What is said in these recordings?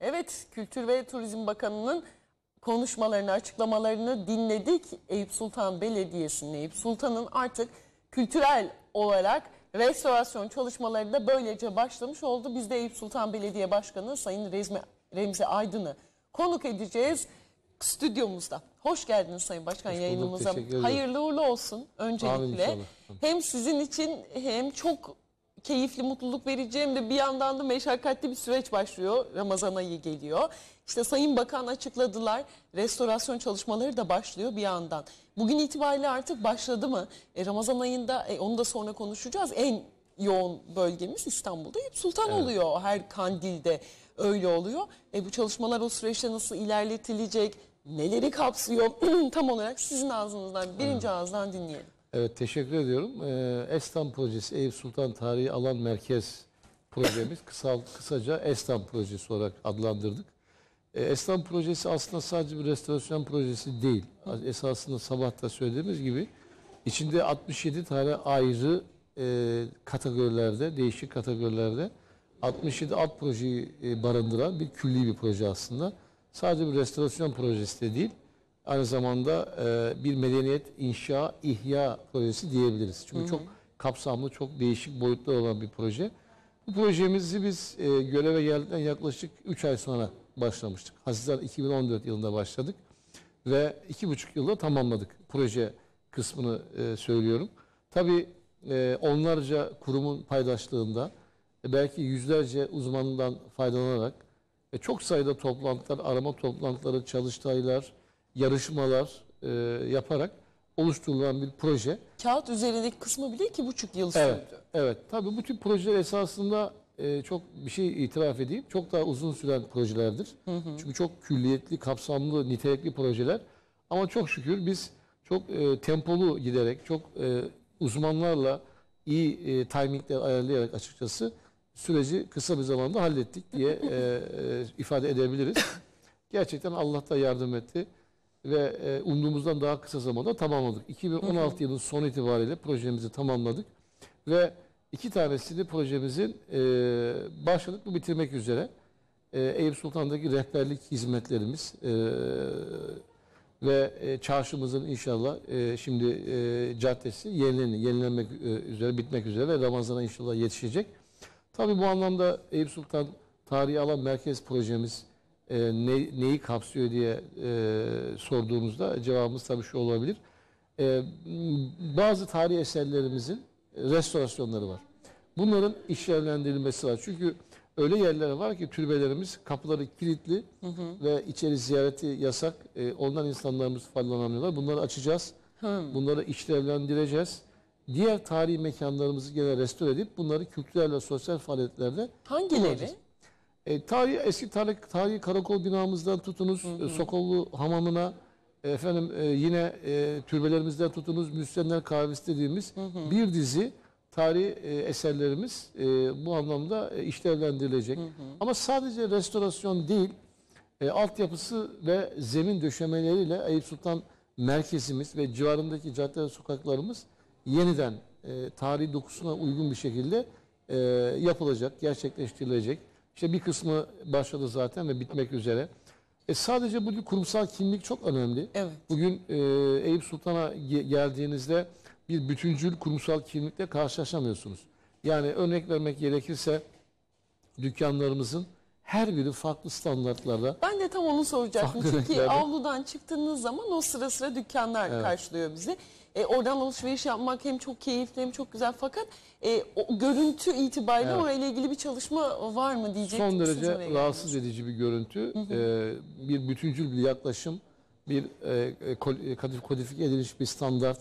Evet, Kültür ve Turizm Bakanı'nın konuşmalarını, açıklamalarını dinledik. Eyüp Sultan Belediyesi'nin, Eyüp Sultan'ın artık kültürel olarak restorasyon çalışmaları da böylece başlamış oldu. Biz de Eyüp Sultan Belediye Başkanı Sayın Rezmi, Remzi Aydın'ı konuk edeceğiz stüdyomuzda. Hoş geldiniz Sayın Başkan Hoş bulduk, yayınımıza. Hayırlı uğurlu olsun Amin öncelikle. inşallah. Hem sizin için hem çok keyifli, mutluluk verici hem de bir yandan da meşakkatli bir süreç başlıyor. Ramazan ayı geliyor. İşte Sayın Bakan açıkladılar. Restorasyon çalışmaları da başlıyor bir yandan. Bugün itibariyle artık başladı mı? E, Ramazan ayında e, onu da sonra konuşacağız. En yoğun bölgemiz İstanbul'da Eyüp Sultan oluyor. Her kandilde öyle oluyor. E, bu çalışmalar o süreçte nasıl ilerletilecek? Neleri kapsıyor? Tam olarak sizin ağzınızdan, birinci ağızdan dinleyelim. Evet teşekkür ediyorum. Ee, Estam projesi Eyüp Sultan Tarihi Alan Merkez projemiz kısal, kısaca Estam projesi olarak adlandırdık. Ee, Estam projesi aslında sadece bir restorasyon projesi değil. Esasında sabah da söylediğimiz gibi içinde 67 tane ayrı e, kategorilerde, değişik kategorilerde 67 alt projeyi e, barındıran bir külli bir proje aslında. Sadece bir restorasyon projesi de değil, aynı zamanda e, bir medeniyet inşa, ihya projesi diyebiliriz. Çünkü çok kapsamlı, çok değişik boyutlar olan bir proje. Bu projemizi biz e, göreve geldikten yaklaşık 3 ay sonra başlamıştık. Haziran 2014 yılında başladık ve 2,5 yılda tamamladık proje kısmını e, söylüyorum. Tabii e, onlarca kurumun paydaşlığında e, belki yüzlerce uzmanından faydalanarak ve çok sayıda toplantılar, arama toplantıları, çalıştaylar, yarışmalar e, yaparak oluşturulan bir proje. Kağıt üzerindeki kısmı bile iki buçuk yıl sürdü. Evet, evet. Tabii bu tip projeler esasında e, çok bir şey itiraf edeyim. Çok daha uzun süren projelerdir. Çünkü çok külliyetli, kapsamlı, nitelikli projeler. Ama çok şükür biz çok e, tempolu giderek, çok e, uzmanlarla iyi e, timingler ayarlayarak açıkçası süreci kısa bir zamanda hallettik diye e, e, ifade edebiliriz. Gerçekten Allah da yardım etti ve e, umduğumuzdan daha kısa zamanda tamamladık. 2016 yılının son itibariyle projemizi tamamladık ve iki tanesini projemizin e, başladık bu bitirmek üzere. E, Eyüp Sultan'daki rehberlik hizmetlerimiz e, ve e, çarşımızın inşallah e, şimdi e, caddesi yenileni, yenilenmek e, üzere, bitmek üzere ve Ramazan'a inşallah yetişecek. Tabii bu anlamda Eyüp Sultan Tarihi Alan Merkez projemiz e, ne, neyi kapsıyor diye e, sorduğumuzda cevabımız tabii şu olabilir. E, bazı tarihi eserlerimizin restorasyonları var. Bunların işlevlendirilmesi var. Çünkü öyle yerler var ki türbelerimiz kapıları kilitli ve içeri ziyareti yasak. E, ondan insanlarımız faydalanamıyorlar. Bunları açacağız. Bunları işlevlendireceğiz. Diğer tarihi mekanlarımızı gene restore edip bunları kültürel ve sosyal faaliyetlerde Hangileri? kullanacağız. E, tarihi, eski tarih, tarihi karakol binamızdan tutunuz, e, Sokollu hamamına, e, efendim e, yine e, türbelerimizden tutunuz, Müstenler Kahvesi dediğimiz bir dizi tarihi e, eserlerimiz e, bu anlamda e, işlevlendirilecek. Ama sadece restorasyon değil, e, altyapısı ve zemin döşemeleriyle Eyüp Sultan merkezimiz ve civarındaki cadde sokaklarımız yeniden e, tarihi dokusuna uygun bir şekilde e, yapılacak, gerçekleştirilecek. İşte bir kısmı başladı zaten ve bitmek üzere. E sadece bu kurumsal kimlik çok önemli. Evet. Bugün e, Eyüp Sultan'a ge- geldiğinizde bir bütüncül kurumsal kimlikle karşılaşamıyorsunuz. Yani örnek vermek gerekirse dükkanlarımızın her biri farklı standartlarda. Ben de tam onu soracaktım. Çünkü renklerde. avludan çıktığınız zaman o sıra sıra dükkanlar karşılıyor bizi. E, oradan alışveriş yapmak hem çok keyifli hem çok güzel. Fakat e, o görüntü itibariyle Evet. orayla ilgili bir çalışma var mı diyecektim. Son derece rahatsız geldiniz. edici bir görüntü. Ee, bir bütüncül bir yaklaşım, bir e, e, e, kodif- kodifike edilmiş bir standart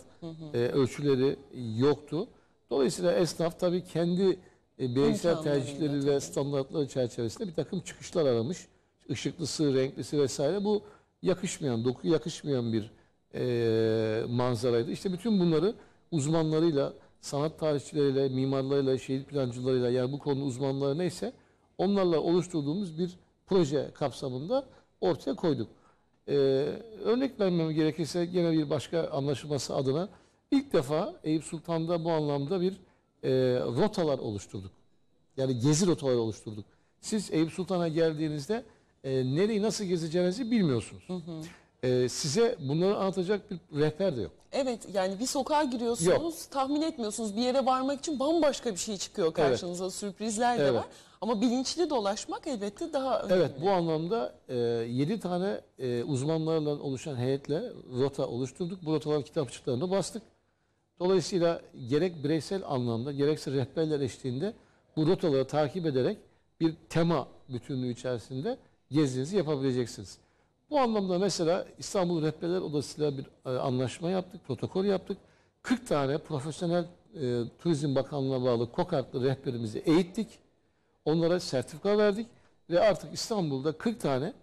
e, ölçüleri yoktu. Dolayısıyla esnaf tabii kendi e, bireysel tercihleri ve standartları çerçevesinde bir takım çıkışlar aramış. Işıklısı, renklisi vesaire. Bu yakışmayan, doku yakışmayan bir e, manzaraydı. İşte bütün bunları uzmanlarıyla, sanat tarihçileriyle, mimarlarıyla, şehir plancılarıyla yani bu konu uzmanları neyse onlarla oluşturduğumuz bir proje kapsamında ortaya koyduk. Ee, örnek vermem gerekirse gene bir başka anlaşılması adına ilk defa Eyüp Sultan'da bu anlamda bir e, rotalar oluşturduk. Yani gezi rotaları oluşturduk. Siz Eyüp Sultan'a geldiğinizde e, nereyi nasıl gezeceğinizi bilmiyorsunuz. E, size bunları anlatacak bir rehber de yok. Evet yani bir sokağa giriyorsunuz tahmin etmiyorsunuz bir yere varmak için bambaşka bir şey çıkıyor karşınıza sürprizler de Evet. var. Ama bilinçli dolaşmak elbette daha önemli. Evet bu anlamda e, 7 tane e, uzmanlarla oluşan heyetle rota oluşturduk. Bu rotaların kitapçıklarını bastık. Dolayısıyla gerek bireysel anlamda gerekse rehberler eşliğinde bu rotaları takip ederek bir tema bütünlüğü içerisinde gezinizi yapabileceksiniz. Bu anlamda mesela İstanbul Rehberler Odası'yla bir e, anlaşma yaptık, protokol yaptık. 40 tane profesyonel e, Turizm Bakanlığı'na bağlı KOKART'lı rehberimizi eğittik. Onlara sertifika verdik ve artık İstanbul'da 40 tane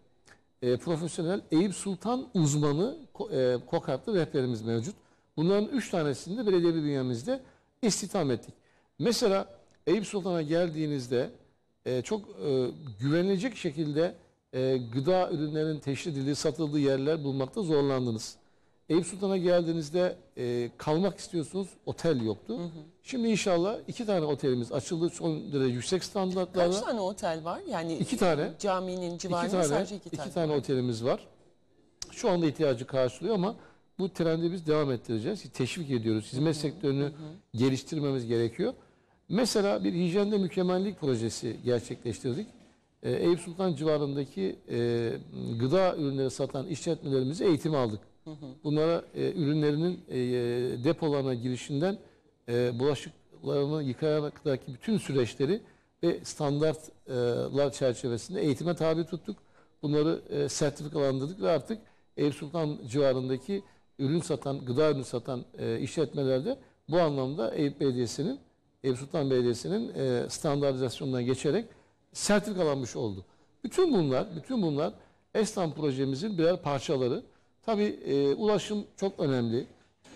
e, profesyonel Eyüp Sultan uzmanı e, KOKART'lı rehberimiz mevcut. Bunların 3 tanesini de belediye bünyemizde istihdam ettik. Mesela Eyüp Sultan'a geldiğinizde e, çok e, güvenilecek şekilde e, gıda ürünlerinin teşhir edildiği, satıldığı yerler bulmakta zorlandınız. Eyüp Sultan'a geldiğinizde e, kalmak istiyorsunuz, otel yoktu. Şimdi inşallah iki tane otelimiz açıldı son derece yüksek standartlarla. Kaç tane otel var? Yani İki tane. caminin İki civarında tane, sadece iki, iki tane. tane otelimiz var. Şu anda ihtiyacı karşılıyor ama bu trendi biz devam ettireceğiz. Teşvik ediyoruz. Hizmet sektörünü geliştirmemiz gerekiyor. Mesela bir hijyende mükemmellik projesi gerçekleştirdik. Ee, Eyüp Sultan civarındaki e, gıda ürünleri satan işletmelerimize eğitim aldık. Bunlara e, ürünlerinin e, depolarına girişinden e, bulaşıklarını yıkayana kadarki bütün süreçleri ve standartlar çerçevesinde eğitime tabi tuttuk. Bunları e, sertifikalandırdık ve artık Eyüp Sultan civarındaki ürün satan, gıda ürünü satan e, işletmelerde bu anlamda Eyüp Belediyesi'nin, Eyüp Sultan Belediyesi'nin e, standartizasyonuna geçerek sertifikalanmış oldu. Bütün bunlar, bütün bunlar Estan projemizin birer parçaları. Tabii e, ulaşım çok önemli.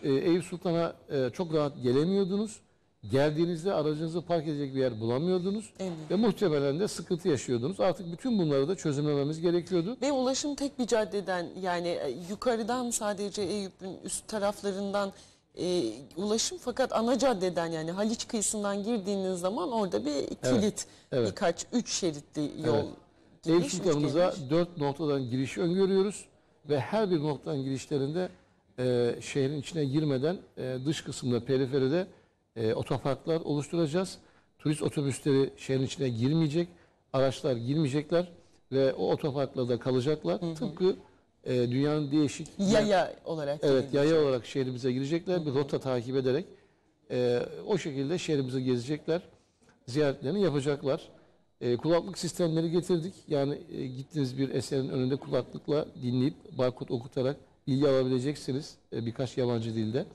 E, Eyüp Sultan'a e, çok rahat gelemiyordunuz. Geldiğinizde aracınızı park edecek bir yer bulamıyordunuz. Evet. Ve muhtemelen de sıkıntı yaşıyordunuz. Artık bütün bunları da çözümlememiz gerekiyordu. Ve ulaşım tek bir caddeden yani e, yukarıdan sadece Eyüp'ün üst taraflarından e, ulaşım fakat ana caddeden yani Haliç kıyısından girdiğiniz zaman orada bir kilit evet. birkaç üç şeritli yol. Evet. giriş, geliş. dört noktadan giriş öngörüyoruz. Ve her bir noktadan girişlerinde e, şehrin içine girmeden e, dış kısımda, periferide e, otoparklar oluşturacağız. Turist otobüsleri şehrin içine girmeyecek, araçlar girmeyecekler ve o otoparklarda kalacaklar. Tıpkı e, dünyanın değişik yaya olarak. Evet yaya olarak şehrimize girecekler. Bir rota takip ederek e, o şekilde şehrimizi gezecekler. Ziyaretlerini yapacaklar. E, kulaklık sistemleri getirdik. Yani e, gittiğiniz bir eserin önünde kulaklıkla dinleyip barkod okutarak bilgi alabileceksiniz e, birkaç yabancı dilde.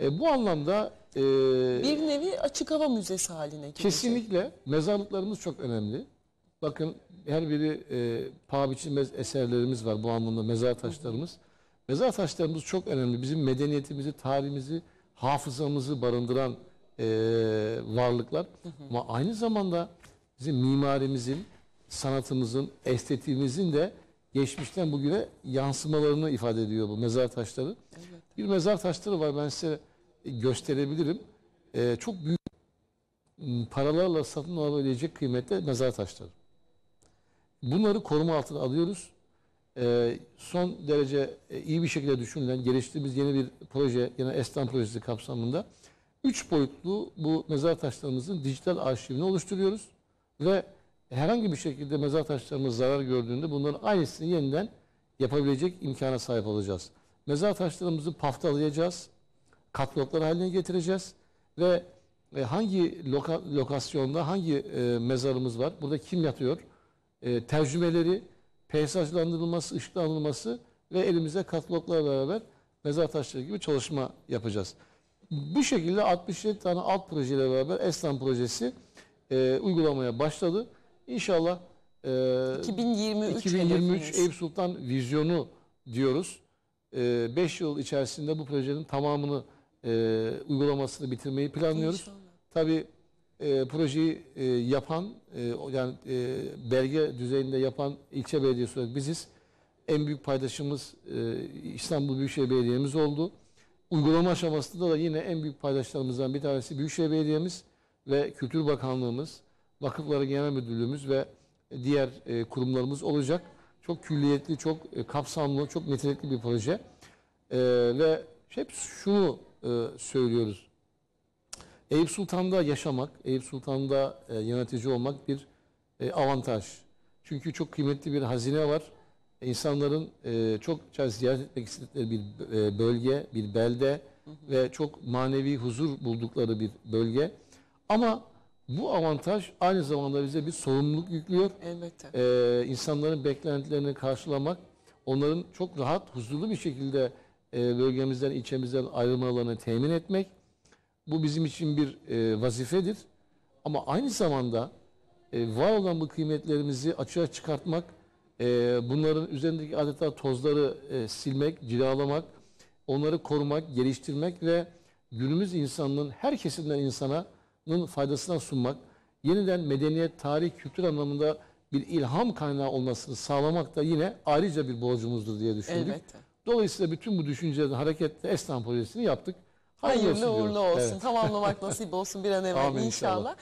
E, bu anlamda e, Bir nevi açık hava müzesi haline gelecek. Kesinlikle mezarlıklarımız çok önemli. Bakın her biri e, paha biçilmez eserlerimiz var bu anlamda mezar taşlarımız. Mezar taşlarımız çok önemli. Bizim medeniyetimizi, tarihimizi, hafızamızı barındıran e, varlıklar. Ama aynı zamanda bizim mimarimizin, sanatımızın, estetiğimizin de geçmişten bugüne yansımalarını ifade ediyor bu mezar taşları. Bir mezar taşları var ben size gösterebilirim. E, çok büyük m, paralarla satın alabilecek kıymetli mezar taşları. Bunları koruma altına alıyoruz. Ee, son derece e, iyi bir şekilde düşünülen, geliştirdiğimiz yeni bir proje, yine Estan projesi kapsamında üç boyutlu bu mezar taşlarımızın dijital arşivini oluşturuyoruz ve herhangi bir şekilde mezar taşlarımız zarar gördüğünde bunların aynısını yeniden yapabilecek imkana sahip olacağız. Mezar taşlarımızı paftalayacağız, kataloglar haline getireceğiz ve e, hangi loka- lokasyonda hangi e, mezarımız var, burada kim yatıyor, e, tercümeleri, peyzajlandırılması, ışıklandırılması ve elimize kataloglarla beraber mezar taşları gibi çalışma yapacağız. Bu şekilde 67 tane alt projeyle beraber Eslan projesi e, uygulamaya başladı. İnşallah e, 2023, 2023 hedefiniz. Eyüp Sultan vizyonu diyoruz. 5 yıl içerisinde bu projenin tamamını e, uygulamasını bitirmeyi planlıyoruz. İnşallah. Tabii e, projeyi e, yapan e, yani e, belge düzeyinde yapan ilçe belediyesi olarak biziz. En büyük paydaşımız e, İstanbul Büyükşehir Belediye'miz oldu. Uygulama aşamasında da yine en büyük paydaşlarımızdan bir tanesi Büyükşehir Belediye'miz ve Kültür Bakanlığımız, Vakıfları Genel Müdürlüğümüz ve diğer e, kurumlarımız olacak. Çok külliyetli, çok e, kapsamlı, çok nitelikli bir proje. E, ve hep şunu e, söylüyoruz. Eyüp Sultan'da yaşamak, Eyüp Sultan'da e, yönetici olmak bir e, avantaj. Çünkü çok kıymetli bir hazine var. İnsanların e, çokça ziyaret etmek istedikleri bir e, bölge, bir belde ve çok manevi huzur buldukları bir bölge. Ama bu avantaj aynı zamanda bize bir sorumluluk yüklüyor. Elbette. Ee, insanların beklentilerini karşılamak, onların çok rahat, huzurlu bir şekilde e, bölgemizden, ilçemizden ayrılmalarını temin etmek. Bu bizim için bir e, vazifedir. Ama aynı zamanda e, var olan bu kıymetlerimizi açığa çıkartmak, e, bunların üzerindeki adeta tozları e, silmek, cilalamak, onları korumak, geliştirmek ve günümüz insanının her kesimden insanın faydasına sunmak, yeniden medeniyet, tarih, kültür anlamında bir ilham kaynağı olmasını sağlamak da yine ayrıca bir borcumuzdur diye düşündük. Elbette. Dolayısıyla bütün bu düşüncelerden hareketle Esnaf projesini yaptık. Hayırlı, Hayırlı olsun uğurlu olsun. Evet. Tamamlamak nasip olsun bir an evvel Amin inşallah. inşallah.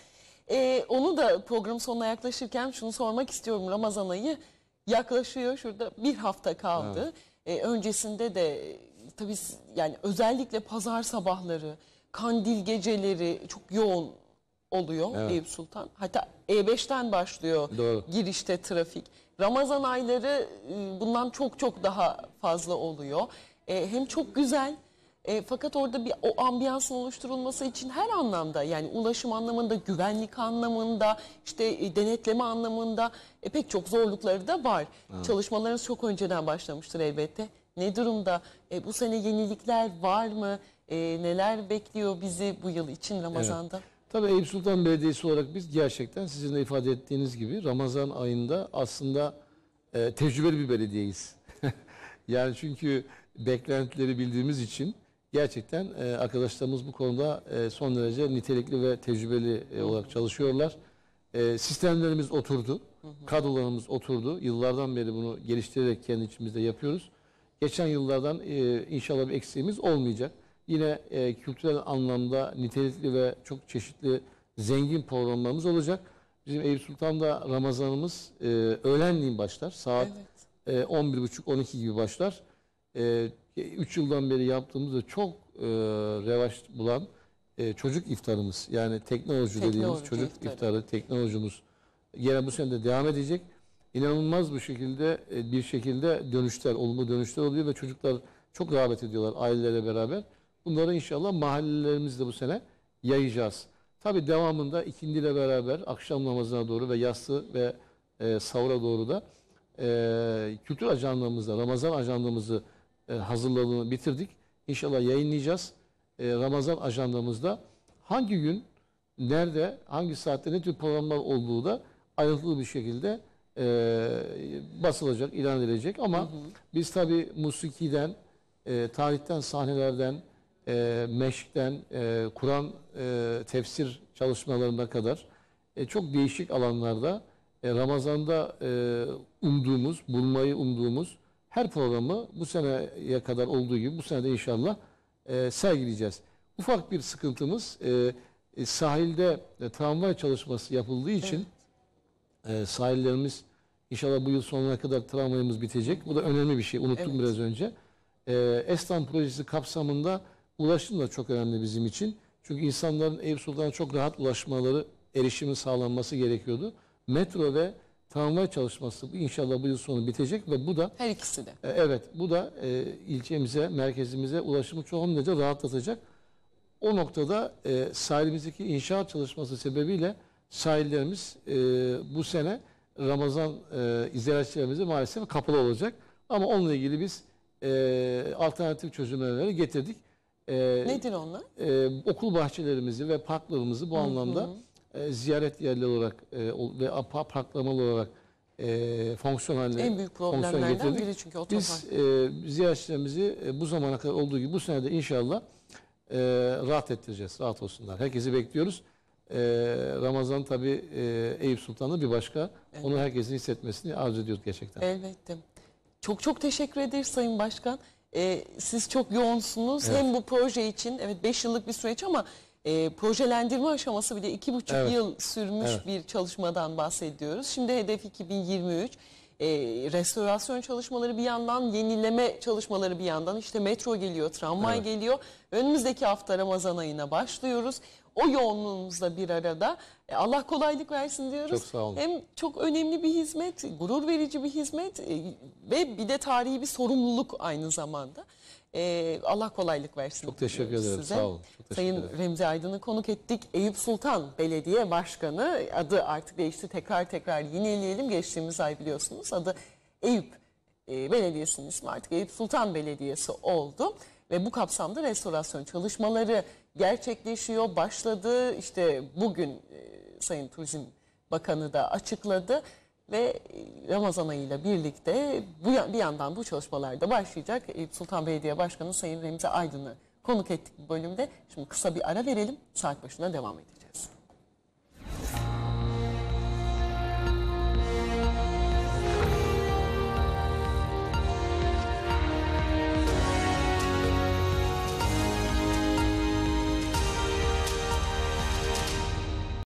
Ee, onu da program sonuna yaklaşırken şunu sormak istiyorum. Ramazan ayı yaklaşıyor. Şurada bir hafta kaldı. Ee, öncesinde de tabii yani özellikle pazar sabahları, kandil geceleri çok yoğun oluyor Evet. Eyüp Sultan. Hatta E5'ten başlıyor Doğru. girişte trafik. Ramazan ayları e, bundan çok çok daha fazla oluyor. E, Hem çok güzel e, fakat orada bir o ambiyansın oluşturulması için her anlamda yani ulaşım anlamında, güvenlik anlamında, işte e, denetleme anlamında e, pek çok zorlukları da var. Çalışmalarınız çok önceden başlamıştır elbette. Ne durumda? E, bu sene yenilikler var mı? E, neler bekliyor bizi bu yıl için Ramazan'da? Tabii Eyüp Sultan Belediyesi olarak biz gerçekten sizin de ifade ettiğiniz gibi Ramazan ayında aslında e, tecrübeli bir belediyeyiz. yani çünkü beklentileri bildiğimiz için gerçekten e, arkadaşlarımız bu konuda e, son derece nitelikli ve tecrübeli e, olarak çalışıyorlar. E, sistemlerimiz oturdu, kadrolarımız oturdu. Yıllardan beri bunu geliştirerek kendi içimizde yapıyoruz. Geçen yıllardan e, inşallah bir eksiğimiz olmayacak. Yine e, kültürel anlamda nitelikli ve çok çeşitli zengin programlarımız olacak. Bizim Eyüp Sultan'da Ramazanımız e, öğlenleyin başlar. Saat Evet. e, 11.30-12 gibi başlar. 3 yıldan beri yaptığımız ve çok e, revaç bulan e, çocuk iftarımız. Yani teknoloji, dediğimiz Teknoloji çocuk iftarı. iftarı, teknolojimiz yine bu sene de devam edecek. İnanılmaz bir şekilde e, bir şekilde dönüşler, olumlu dönüşler oluyor ve çocuklar çok rağbet ediyorlar ailelerle beraber. Bunları inşallah mahallelerimizde bu sene yayacağız. Tabi devamında ikindiyle beraber akşam namazına doğru ve yatsı ve e, sahura doğru da e, kültür ajandamızda, Ramazan ajandamızı e, hazırladığını bitirdik. İnşallah yayınlayacağız. E, Ramazan ajandamızda hangi gün, nerede, hangi saatte ne tür programlar olduğu da ayrıntılı bir şekilde e, basılacak, ilan edilecek. Ama biz tabi musikiden, e, tarihten, sahnelerden, e, meşkten, e, Kur'an e, tefsir çalışmalarına kadar e, çok değişik alanlarda e, Ramazan'da e, umduğumuz, bulmayı umduğumuz her programı bu seneye kadar olduğu gibi bu sene de inşallah e, sergileyeceğiz. Ufak bir sıkıntımız e, e, sahilde e, tramvay çalışması yapıldığı için e, sahillerimiz inşallah bu yıl sonuna kadar tramvayımız bitecek. Bu da önemli bir şey. Unuttum Evet. biraz önce. E, Estan projesi kapsamında ulaşım da çok önemli bizim için. Çünkü insanların Eyüp Sultan'a çok rahat ulaşmaları, erişimin sağlanması gerekiyordu. Metro ve tramvay çalışması inşallah bu yıl sonu bitecek ve bu da Her ikisi de. e, Evet, bu da e, ilçemize, merkezimize ulaşımı çok derece rahatlatacak. O noktada e, sahilimizdeki inşaat çalışması sebebiyle sahillerimiz e, bu sene Ramazan e, ziyaretçilerimize maalesef kapalı olacak. Ama onunla ilgili biz e, alternatif çözümleri getirdik. E, Nedir onlar? e, okul bahçelerimizi ve parklarımızı bu anlamda e, ziyaret yerleri olarak e, ve parklamalı olarak e, fonksiyonel En büyük fonksiyon problemlerden getirdik. biri çünkü otopark. Biz e, ziyaretçilerimizi e, bu zamana kadar olduğu gibi bu sene de inşallah e, rahat ettireceğiz. Rahat olsunlar. Herkesi bekliyoruz. E, Ramazan tabi e, Eyüp Sultan'ı bir başka. Onu herkesin hissetmesini arzu ediyoruz gerçekten. Elbette. Çok çok teşekkür ederiz Sayın Başkan. Ee, siz çok yoğunsunuz. Evet. Hem bu proje için evet 5 yıllık bir süreç ama E, projelendirme aşaması bile iki buçuk Evet. yıl sürmüş Evet. bir çalışmadan bahsediyoruz. Şimdi hedef 2023. E, restorasyon çalışmaları bir yandan, yenileme çalışmaları bir yandan. İşte metro geliyor, tramvay Evet. geliyor. Önümüzdeki hafta Ramazan ayına başlıyoruz. O yoğunluğumuzla bir arada. E, Allah kolaylık versin diyoruz. Çok sağ olun. Hem çok önemli bir hizmet, gurur verici bir hizmet e, ve bir de tarihi bir sorumluluk aynı zamanda. E, Allah kolaylık versin. Çok teşekkür ederim, size. sağ olun. Çok Sayın ederim. Remzi Aydın'ı konuk ettik. Eyüp Sultan Belediye Başkanı adı artık değişti. Tekrar tekrar yineleyelim. Geçtiğimiz ay biliyorsunuz adı Eyüp e, Belediyesi'nin ismi artık Eyüp Sultan Belediyesi oldu. Ve bu kapsamda restorasyon çalışmaları gerçekleşiyor, başladı. İşte bugün e, Sayın Turizm Bakanı da açıkladı ve e, Ramazan ayıyla birlikte bu bir yandan bu çalışmalar da başlayacak. Eyüp Sultan Belediye Başkanı Sayın Remzi Aydın'ı konuk ettik bu bölümde. Şimdi kısa bir ara verelim. Saat başına devam edelim.